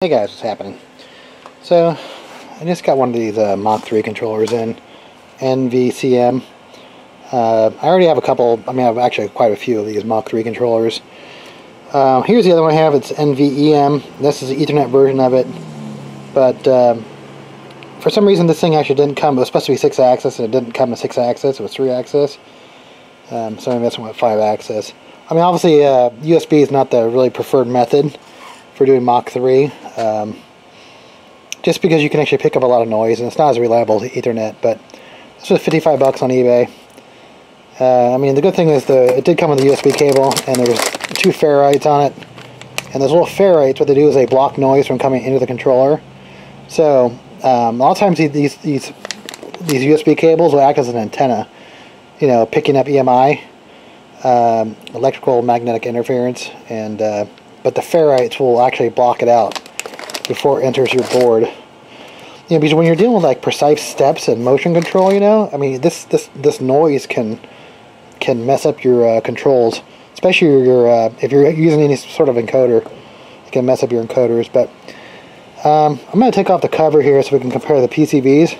Hey guys, what's happening? So, I just got one of these uh, Mach 3 controllers in, NVCM. Uh, I already have a couple, I mean I have actually quite a few of these Mach 3 controllers. Uh, here's the other one I have, it's NVEM. This is the Ethernet version of it. But um, for some reason this thing actually didn't come, it was supposed to be 6 axis and it didn't come with 6 axis, it was 3 axis. Um, so maybe that's went 5 axis. I mean obviously USB uh, is not the really preferred method for doing Mach 3. Um, just because you can actually pick up a lot of noise and it's not as reliable as Ethernet, but this was 55 bucks on eBay. Uh, I mean, the good thing is the it did come with a USB cable and there was two ferrites on it. And those little ferrites, what they do is they block noise from coming into the controller. So, um, a lot of times these, these, these USB cables will act as an antenna, you know, picking up EMI, um, electrical magnetic interference, and uh, but the ferrites will actually block it out before it enters your board. You know, because when you're dealing with like precise steps and motion control, you know, I mean, this this this noise can can mess up your uh, controls, especially your, uh, if you're using any sort of encoder, it can mess up your encoders. But um, I'm going to take off the cover here so we can compare the PCBs.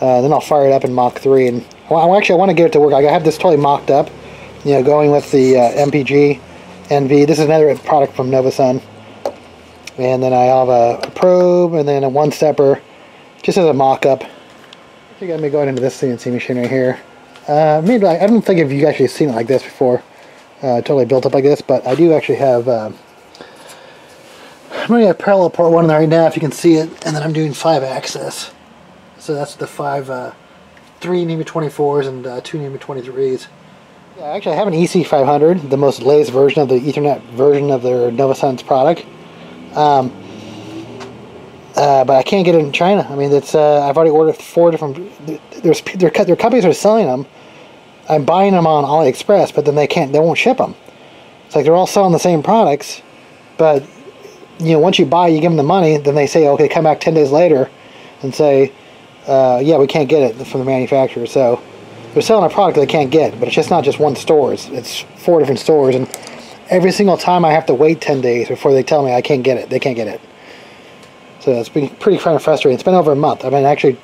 Uh, then I'll fire it up in Mach 3, and well, actually I want to get it to work. I have this totally mocked up, you know, going with the uh, MPG NV. This is another product from Novusun. And then I have a, probe and then a one stepper just as a mock-up. You got me going into this CNC machine right here. Uh, maybe I, I, don't think if you actually seen it like this before, uh, totally built up like this, but I do actually have. Uh, I'm going to parallel port one there right now if you can see it, and then I'm doing five axis. So that's the five, uh, three NEMA 24s and uh, two NEMA 23s. Yeah, actually, I have an EC500, the most latest version of the Ethernet version of their Novusun's product. Um, uh, but I can't get it in China. I mean, it's uh, I've already ordered four different. There's their, their companies are selling them. I'm buying them on AliExpress, but then they can't. They won't ship them. It's like they're all selling the same products, but you know, once you buy, you give them the money. Then they say, okay, come back ten days later, and say, uh, yeah, we can't get it from the manufacturer. So they're selling a product they can't get, but it's just not just one store. It's, it's four different stores, and every single time I have to wait 10 days before they tell me I can't get it. They can't get it. So it's been pretty kind of frustrating. It's been over a month. I've been actually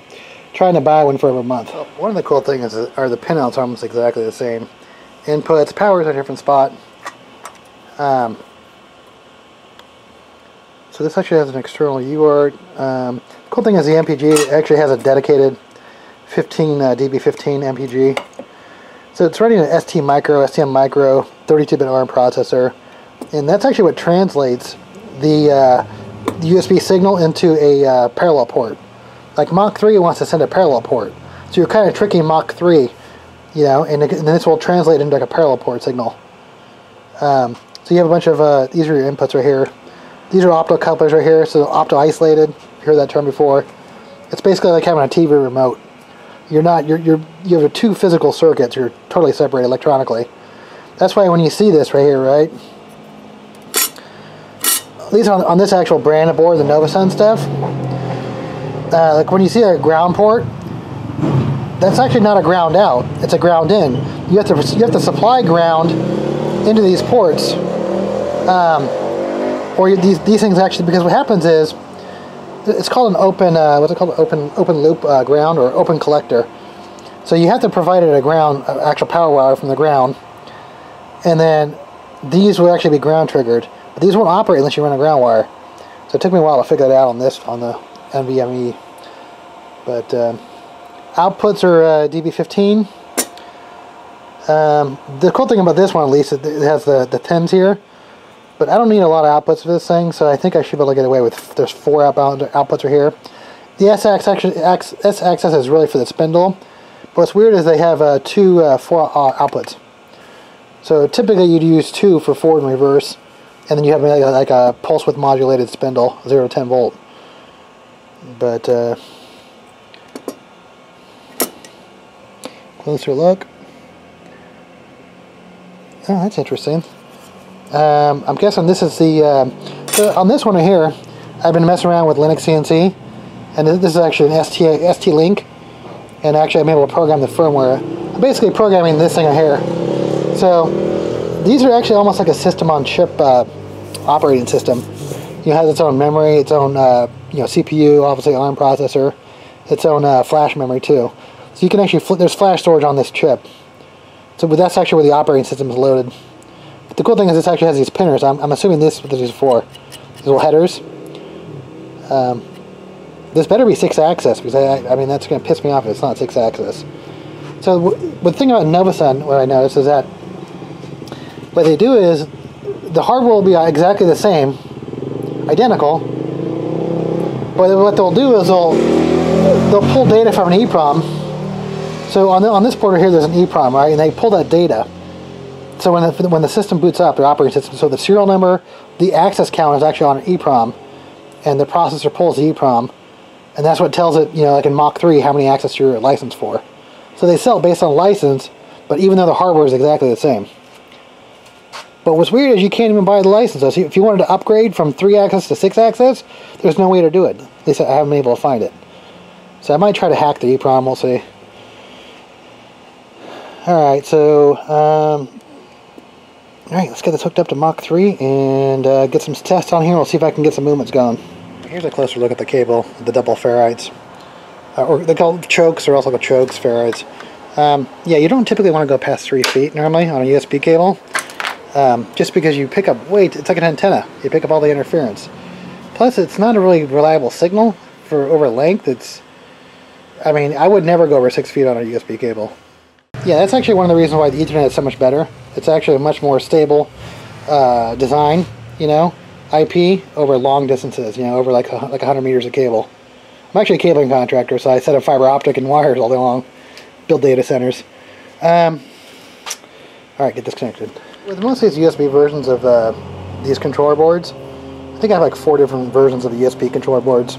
trying to buy one for over a month. One of the cool things is are the pinouts are almost exactly the same. Inputs, powers are a different spot. Um, so this actually has an external UART. Um, cool thing is the MPG actually has a dedicated 15 uh, DB15 MPG. So it's running an ST Micro, STM Micro 32-bit ARM processor, and that's actually what translates the, uh, USB signal into a uh, parallel port. Like Mach 3 wants to send a parallel port, so you're kind of tricking Mach 3, you know, and, and this will translate into like a parallel port signal. Um, so you have a bunch of, uh, these are your inputs right here. These are opto couplers right here, so opto isolated. You heard that term before. It's basically like having a TV remote. You're not, you're, you're, you have two physical circuits, you're totally separated electronically. That's why when you see this right here, right? At least on, on this actual brand of board, the Novusun stuff, uh, like when you see a ground port, that's actually not a ground out, it's a ground in. You have to, you have to supply ground into these ports. Um, or these, these things actually, because what happens is, it's called an open, uh, what's it called, open open loop uh, ground or open collector. So you have to provide it a ground, uh, actual power wire from the ground, and then these will actually be ground triggered. But these won't operate unless you run a ground wire. So it took me a while to figure that out on this, on the NVMe. But uh, outputs are uh, DB15. Um, the cool thing about this one, at least, it has the, the 10s here. But I don't need a lot of outputs for this thing, so I think I should be able to get away with, there's four outputs right here. The S-axis is really for the spindle. But what's weird is they have uh, two uh, four uh, outputs. So typically you'd use two for forward and reverse, and then you have like a, like a pulse width modulated spindle, 0 to 10 volt. But, uh, closer look. Oh, that's interesting. Um, I'm guessing this is the, uh, so on this one here, I've been messing around with Linux CNC, and this is actually an ST, ST Link, and actually I'm able to program the firmware. I'm basically programming this thing here. So these are actually almost like a system on chip uh, operating system. you know, has its own memory, its own uh, you know CPU, obviously ARM processor, its own uh, flash memory too. So you can actually there's flash storage on this chip. So that's actually where the operating system is loaded. The cool thing is this actually has these pinners. I'm, I'm assuming this is for. These little headers. Um, this better be six axis because I, I mean that's going to piss me off if it's not six axis. So the thing about Novusun, what I noticed is that what they do is the hardware will be exactly the same, identical. But what they'll do is they'll they'll pull data from an EEPROM. So on the, on this board here, there's an EEPROM, right? And they pull that data. So when the, when the system boots up, the operating system, so the serial number, the axis count is actually on an EEPROM, and the processor pulls the EEPROM, and that's what tells it, you know, like in Mach 3, how many axis you're licensed for. So they sell based on license, but even though the hardware is exactly the same. But what's weird is you can't even buy the license. So if you wanted to upgrade from 3 axis to 6 axis, there's no way to do it. At least I haven't been able to find it. So I might try to hack the EEPROM, we'll see. Alright, so, um, alright, let's get this hooked up to Mach 3 and uh, get some tests on here. We'll see if I can get some movements going. Here's a closer look at the cable, the double ferrites. Uh, or they call chokes, or also called chokes, ferrites. Um, yeah, you don't typically want to go past 3 feet normally on a USB cable. Um, just because you pick up weight, it's like an antenna. You pick up all the interference. Plus, it's not a really reliable signal for over length. It's, I mean, I would never go over six feet on a USB cable. Yeah, that's actually one of the reasons why the Ethernet is so much better. It's actually a much more stable uh, design, you know, IP over long distances, you know, over like like 100 meters of cable. I'm actually a cabling contractor, so I set up fiber optic and wires all day long, build data centers. Um, all right, get disconnected. With most of these USB versions of uh, these controller boards, I think I have like four different versions of the USB controller boards.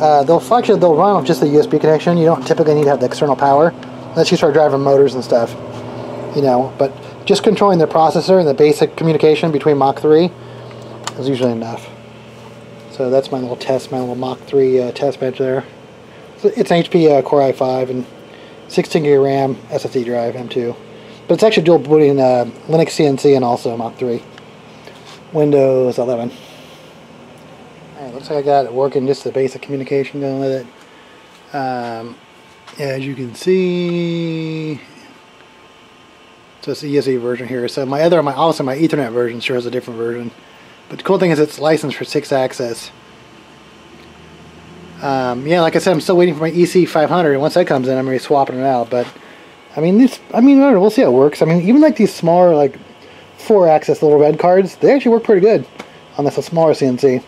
Uh, they'll actually they'll run off just the USB connection. You don't typically need to have the external power unless you start driving motors and stuff. You know, but just controlling the processor and the basic communication between Mach 3 is usually enough. So that's my little test, my little Mach 3 uh, test bench there. So it's an HP uh, Core i5 and 16 gig RAM SSD drive M2. But it's actually dual booting uh, Linux CNC and also Mach 3. Windows 11. Alright, looks like I got it working, just the basic communication going with it. Um, as you can see, so it's the ESE version here. So my other, my also my Ethernet version sure has a different version. But the cool thing is it's licensed for 6 axis. Um, yeah, like I said, I'm still waiting for my EC500, and once that comes in, I'm going to be swapping it out. But I mean, this. I mean, I know. We'll see how it works. I mean, even like these smaller, like four axis little red cards, they actually work pretty good on this smaller CNC. I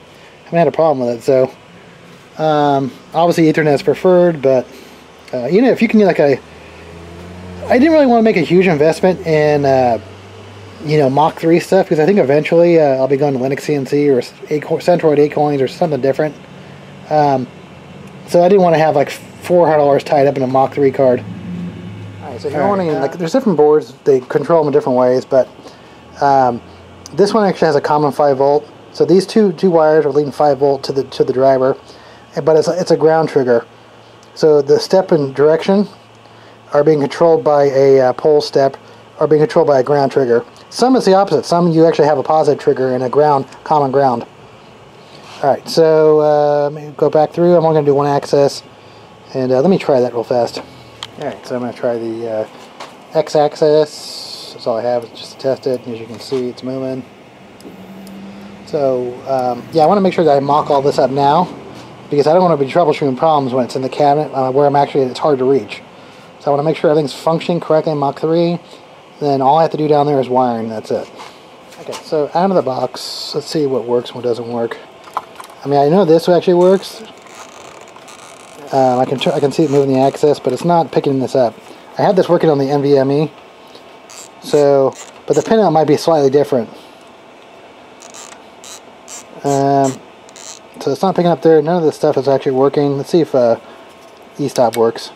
haven't had a problem with it. So, um, obviously, Ethernet is preferred, but uh, you know, if you can get like a, I didn't really want to make a huge investment in, uh, you know, Mach 3 stuff because I think eventually uh, I'll be going to Linux CNC or Centroid Acorns or something different. Um, so I didn't want to have like $400 tied up in a Mach 3 card. Alright, so if you're wanting, like, there's different boards, they control them in different ways, but um, this one actually has a common 5 volt. So these two two wires are leading 5 volt to the to the driver, but it's a, it's a ground trigger. So the step and direction are being controlled by a uh, pole step, are being controlled by a ground trigger. Some is the opposite. Some you actually have a positive trigger and a ground common ground. Alright, so uh, let me go back through. I'm only going to do one axis, and uh, let me try that real fast. Alright, so I'm going to try the uh, x-axis. That's all I have, just to test it. As you can see, it's moving. So, um, yeah, I want to make sure that I mock all this up now because I don't want to be troubleshooting problems when it's in the cabinet uh, where I'm actually, it's hard to reach. So I want to make sure everything's functioning correctly in Mach 3. Then all I have to do down there is wiring, that's it. Okay, so out of the box, let's see what works and what doesn't work. I mean, I know this actually works. Um, I can I can see it moving the axis, but it's not picking this up. I had this working on the NVMe, so but the pinout might be slightly different. Um, so it's not picking up there. None of this stuff is actually working. Let's see if uh, e-stop works.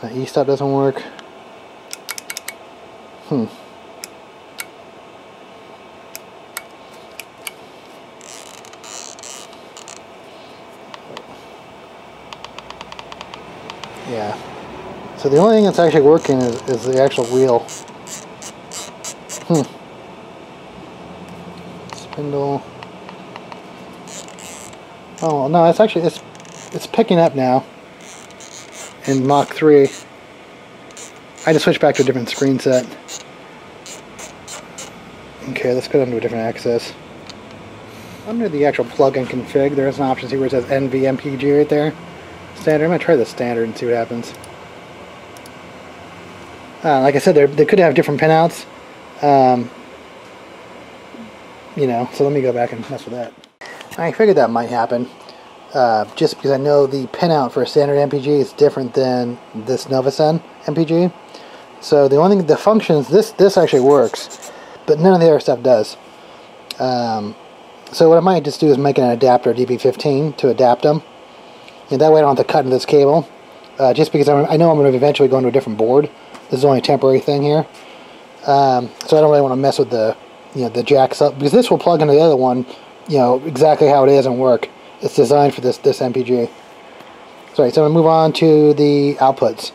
Uh, e-stop doesn't work. Hmm. Yeah. So the only thing that's actually working is, is the actual wheel. Hmm. Spindle. Oh no, it's actually it's it's picking up now in Mach 3. I just switch back to a different screen set. Okay, let's go down to a different axis. Under the actual plugin config, there's an option here where it says NVMPG right there. Standard. I'm going to try the standard and see what happens. Uh, like I said, they could have different pinouts. Um, you know, so let me go back and mess with that. I figured that might happen. Uh, just because I know the pinout for a standard MPG is different than this Novusun MPG. So the only thing, the functions, this this actually works, but none of the other stuff does. Um, so what I might just do is make an adapter DB15 to adapt them. And that way I don't have to cut into this cable. Uh, just because I'm, i know I'm going to eventually go into a different board. This is only a temporary thing here. Um, so I don't really want to mess with the, you know, the jacks up. Because this will plug into the other one, you know, exactly how it is and work. It's designed for this, this MPG. Sorry, so I'm to move on to the outputs.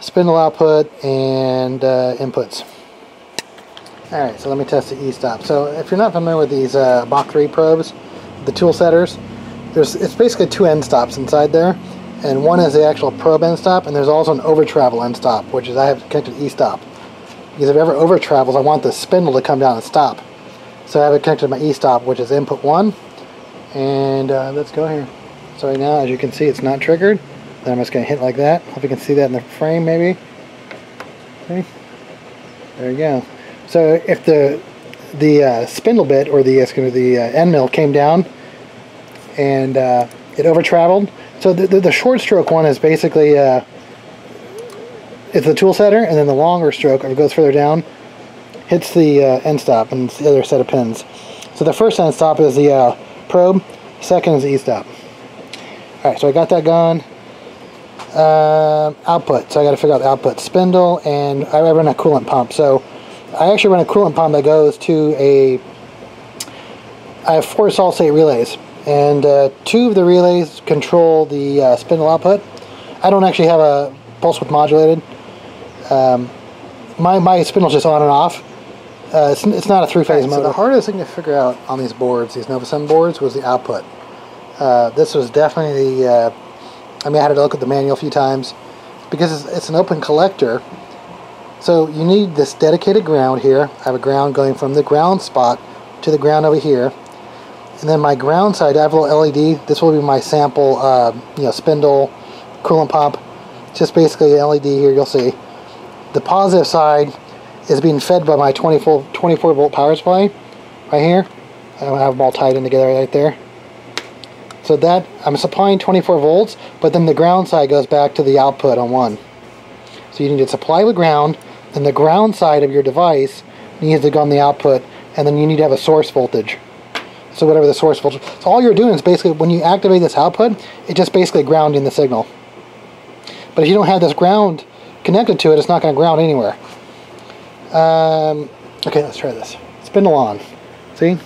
Spindle output and uh, inputs. Alright, so let me test the e-stop. So if you're not familiar with these uh, Mach 3 probes, the tool setters, there's it's basically two end stops inside there. And one is the actual probe end stop, and there's also an over travel end stop, which is I have connected e-stop. Because if it ever over travels, I want the spindle to come down and stop. So I have it connected to my e-stop, which is input 1. And uh, let's go here. So right now, as you can see, it's not triggered. Then I'm just going to hit like that. Hope you can see that in the frame, maybe. Okay. There you go. So if the the uh, spindle bit or the uh, the uh, end mill came down and uh, it over traveled. So the, the, the, short stroke one is basically uh, it's the tool setter, and then the longer stroke, if it goes further down, hits the uh, end stop, and the other set of pins. So the first end stop is the probe, second is the e-stop. Alright, so I got that gone. Uh, output, so I got to figure out the output. Spindle, and I run a coolant pump. So I actually run a coolant pump that goes to a, I have four solid state relays, and uh, two of the relays control the uh, spindle output. I don't actually have a pulse width modulated. Um, my, my spindle's just on and off. Uh, it's, it's not a three-phase right, motor. So the hardest thing to figure out on these boards, these Novusun boards, was the output. Uh, this was definitely the, uh, I mean I had to look at the manual a few times, because it's, it's an open collector, so you need this dedicated ground here. I have a ground going from the ground spot to the ground over here. And then my ground side, I have a little LED. This will be my sample, uh, you know, spindle, coolant pump. just basically an LED here, you'll see. The positive side is being fed by my 24, 24 volt power supply right here. I have them all tied in together right there. So that, I'm supplying 24 volts, but then the ground side goes back to the output on one. So you need to supply the ground, then the ground side of your device needs to go on the output, and then you need to have a source voltage. So whatever the source voltage. So all you're doing is basically, when you activate this output, it's just basically grounding the signal. But if you don't have this ground connected to it, it's not going to ground anywhere. Um, okay, let's try this. Spindle on. See?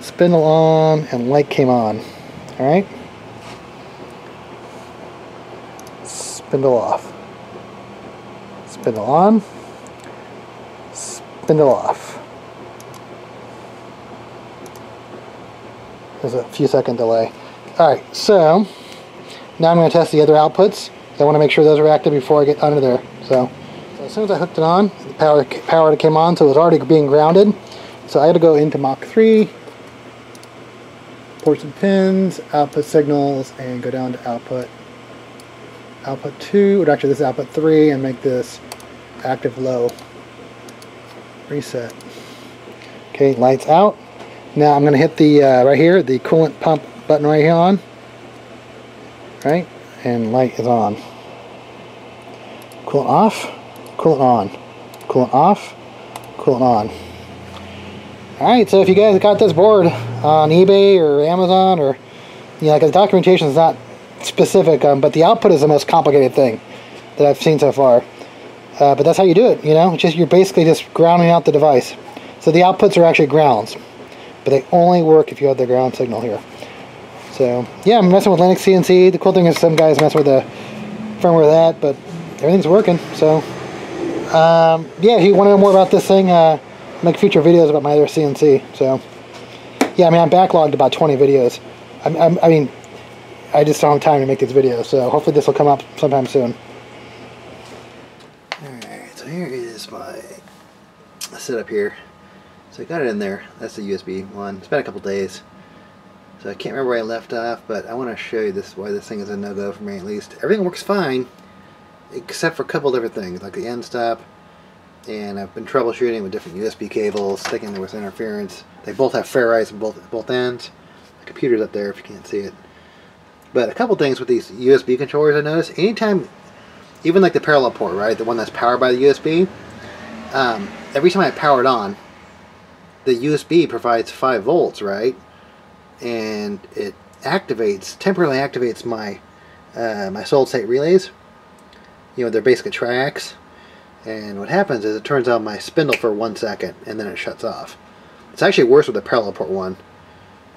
Spindle on, and light came on. Alright? Spindle off spindle on, spindle off. There's a few second delay. Alright, so now I'm going to test the other outputs. I want to make sure those are active before I get under there. So, so as soon as I hooked it on, the power, power came on, so it was already being grounded. So I had to go into Mach 3, ports and pins, output signals, and go down to output output 2, or actually this is output 3, and make this active low. Reset. Okay, lights out. Now I'm going to hit the, uh, right here, the coolant pump button right here on. Right? And light is on. Coolant off, coolant on. Coolant off, coolant on. Alright, so if you guys got this board on eBay or Amazon or, you know, like the documentation is not specific, um, but the output is the most complicated thing that I've seen so far. Uh, but that's how you do it, you know? Just You're basically just grounding out the device. So the outputs are actually grounds, but they only work if you have the ground signal here. So, yeah, I'm messing with Linux CNC. The cool thing is some guys mess with the firmware of that, but everything's working. So, um, yeah, if you want to know more about this thing, uh, make future videos about my other CNC. So, yeah, I mean, I'm backlogged about 20 videos. I'm, I'm, I mean, I just don't have time to make these videos, so hopefully this will come up sometime soon. Alright, so here is my setup here. So I got it in there. That's the USB one. It's been a couple days. So I can't remember where I left off, but I want to show you this why this thing is a no-go for me at least. Everything works fine, except for a couple different things, like the end stop, and I've been troubleshooting with different USB cables, sticking there with interference. They both have ferrites on both both ends. The computer's up there if you can't see it. But a couple things with these USB controllers I noticed, anytime, even like the parallel port, right, the one that's powered by the USB, um, every time I power it on, the USB provides 5 volts, right? And it activates, temporarily activates my uh, my solid state relays. You know, they're basically triacs. And what happens is it turns on my spindle for one second and then it shuts off. It's actually worse with the parallel port one.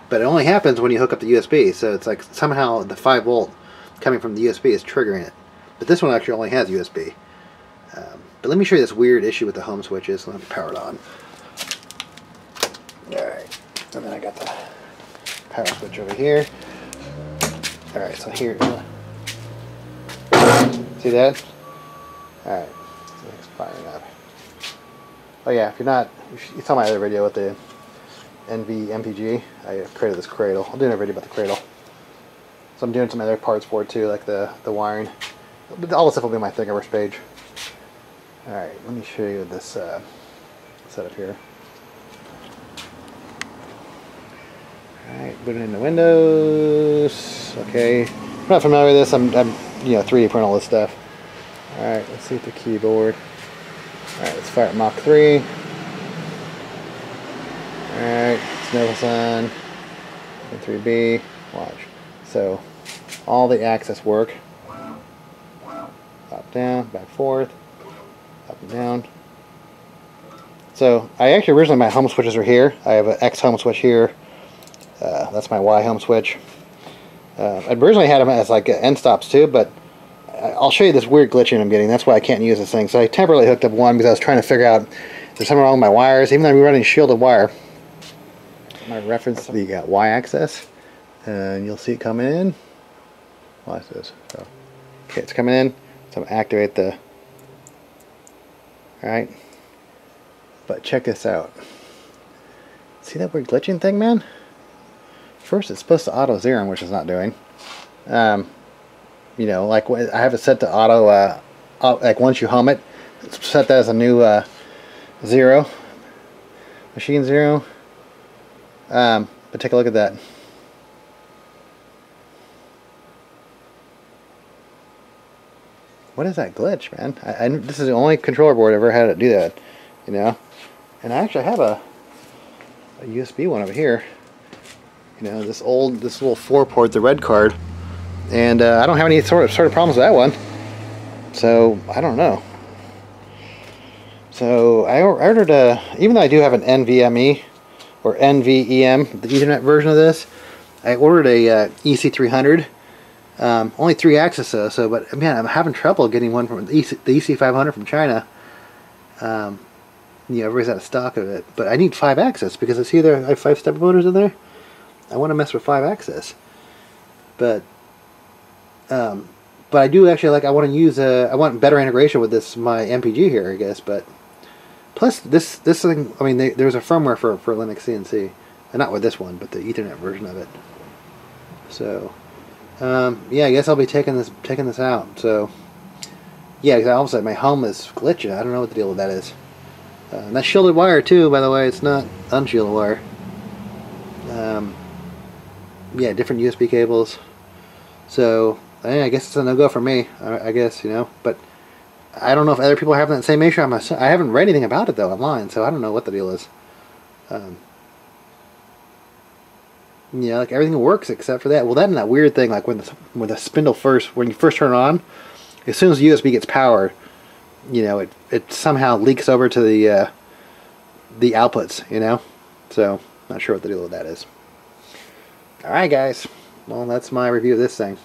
But it only happens when you hook up the USB. So it's like somehow the 5 volt coming from the USB is triggering it. But this one actually only has USB. Um, but let me show you this weird issue with the home switches. Let me power it on. Alright. And then I got the power switch over here. Alright, so here. See that? Alright It's firing up. Oh yeah, if you're not, you saw my other video with the NV MPG. I created this cradle. I'll do another video about the cradle. So I'm doing some other parts for it too, like the, the wiring. But all this stuff will be my Thingiverse page. Alright, let me show you this uh, setup here. Alright, put it into Windows. Okay. If I'm not familiar with this, I'm, I'm you know 3D print all this stuff. Alright, let's see if the keyboard. Alright, let's fire Mach 3. Alright, Snowball on. 3B. Watch. So, all the axis work. Up, down, back, forth. Up and down. So, I actually originally my home switches are here. I have an X home switch here. Uh, that's my Y home switch. Uh, I originally had them as like end stops too, but I'll show you this weird glitching I'm getting. That's why I can't use this thing. So I temporarily hooked up one because I was trying to figure out if there's something wrong with my wires. Even though I'm running shielded wire. My reference the uh, Y-axis. And you'll see it coming in. Watch this. So, okay, it's coming in. So I'm activate the... Alright. But check this out. See that weird glitching thing, man? First, it's supposed to auto zero, which it's not doing. Um, you know, like I have it set to auto, uh, like once you hum it, set that as a new uh, zero, machine zero. Um, but take a look at that. What is that glitch, man? I, I, this is the only controller board I've ever had it do that, you know. And I actually have a, a USB one over here. You know, this old, this little four port, the red card. And uh, I don't have any sort of, sort of problems with that one. So, I don't know. So, I ordered a, even though I do have an NVMe, or NVEM, the Ethernet version of this, I ordered a uh, EC300. Um, only three axis though, so, but man, I'm having trouble getting one from the, EC, the EC500 from China. Um, you know, everybody's out of stock of it. But I need five axis because it's either I have five stepper motors in there. I want to mess with five axis. But um, but I do actually like. I want to use a. I want better integration with this my MPG here, I guess. But plus this this thing. I mean, they, there's a firmware for for Linux CNC, and not with this one, but the Ethernet version of it. So, um, yeah, I guess I'll be taking this taking this out. So, yeah, because all of a sudden my home is glitching. I don't know what the deal with that is. Uh, and that's shielded wire too, by the way. It's not unshielded wire. Um, yeah, different USB cables. So I guess it's a no-go for me. I, guess you know, but I don't know if other people having that same issue. I'm a, I haven't read anything about it though online, so I don't know what the deal is. Um, yeah, like everything works except for that. Well, that and that weird thing, like when the when the spindle first, when you first turn it on, as soon as the USB gets power, you know, it it somehow leaks over to the uh, the outputs. You know, so not sure what the deal with that is. All right, guys. Well, that's my review of this thing.